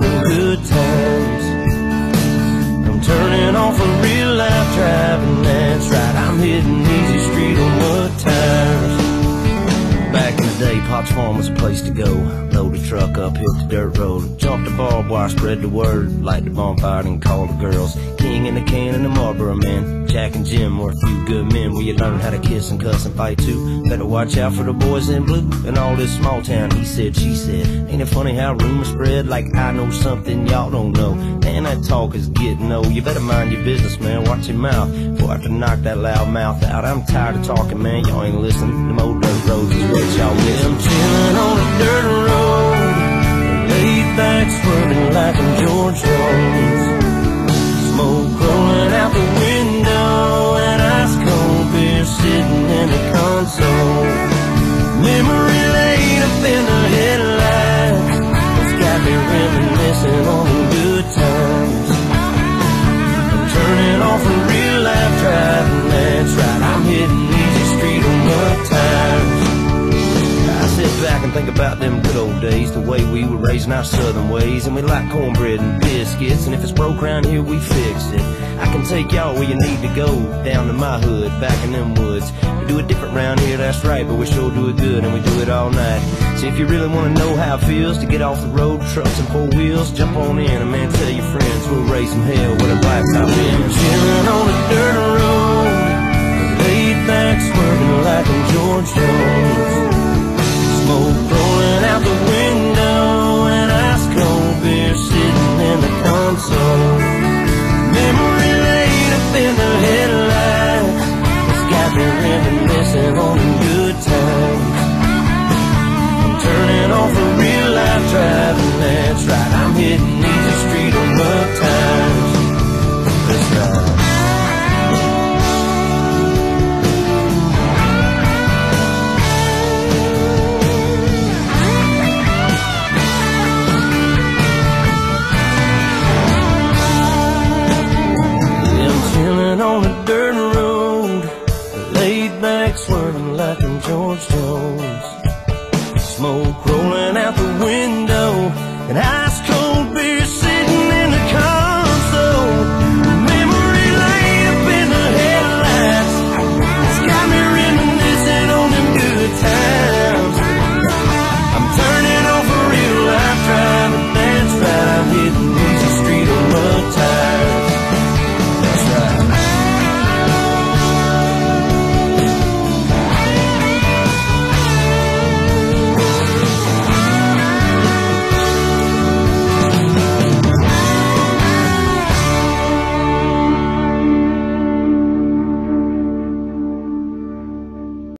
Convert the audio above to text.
the good times. I'm turning off a real life driving, that's right. I'm hitting easy street on the time farm was a place to go. Load the truck up, hit the dirt road. Jump the barbed wire, spread the word. Light the bonfire and call the girls. King and the can and the Marlboro man. Jack and Jim were a few good men where you learn how to kiss and cuss and fight too. Better watch out for the boys in blue and all this small town. He said, she said. Ain't it funny how rumors spread like I know something y'all don't know? Man, that talk is getting old. You better mind your business, man. Watch your mouth before I have to knock that loud mouth out. I'm tired of talking, man. Y'all ain't listening. Them old is y'all miss. I'm chilling on a dirt road, laid back, swerving like I'm George Jones. Smoke rolling out the window, and ice cold beer sitting in the console. Memory laid up in the headlights, it's got me reminiscing on about them good old days, the way we were raising our southern ways, and we like cornbread and biscuits, and if it's broke around here, we fix it. I can take y'all where you need to go, down to my hood, back in them woods. We do it different round here, that's right, but we sure do it good, and we do it all night. So if you really wanna know how it feels to get off the road, trucks and four wheels, jump on in, and man, tell your friends we'll raise some hell with a blacktop in. Chilling on a dirt road, on a dirt road, laid back, swerving like I'm George Jones. Smoke rolling